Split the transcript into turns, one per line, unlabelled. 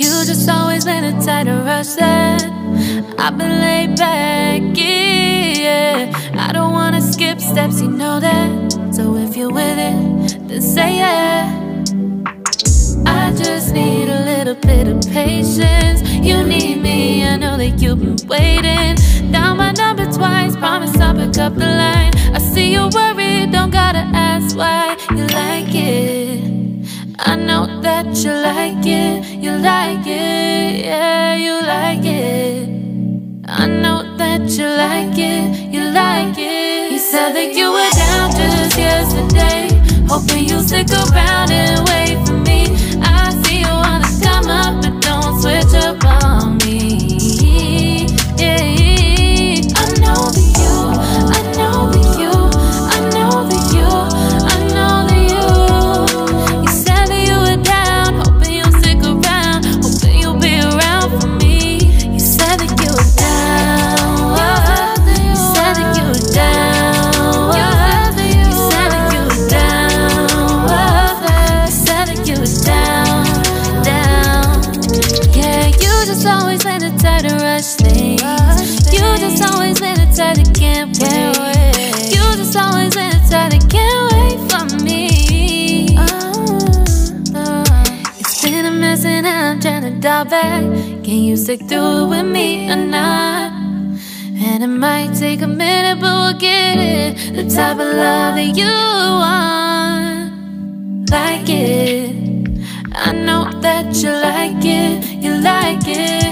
You just always been a tighter rush that I've been laid back, yeah. I don't wanna skip steps, you know that. So if you're with it, then say yeah. I just need a little bit of patience. You need me, I know that you've been waiting. Down my number twice, promise I'll pick up the line. I see you're worried, don't gotta ask why You like it, I know that you like it, you like it, yeah, you like it. I know that you like it, you like it. You said that you were down just yesterday, hoping you'll stick around and wait always been the type to rush things. You just always been the type that can't wait. You just always been the type that can't wait for me. Uh, uh. It's been a mess and I'm trying to dial back. Can you stick through it with me or not? And it might take a minute, but we'll get it. The type of love that you want, like it. I know that you like it, you like it,